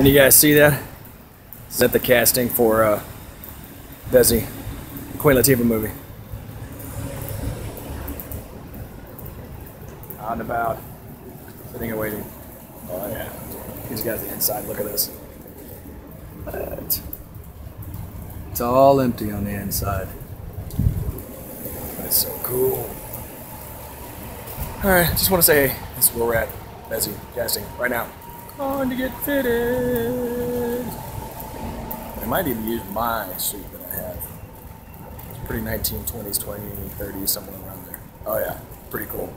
Can you guys see that? Is that the casting for uh, Bessie, Queen Latifah movie? On about, sitting and waiting. Oh yeah, these guys the inside. Look at this. What? It's all empty on the inside. That's so cool. All right, just want to say, this is where we're at, Bessie casting right now. On to get fitted. I might even use my suit that I have. It's pretty 1920s, 20, 30s, somewhere around there. Oh yeah, pretty cool.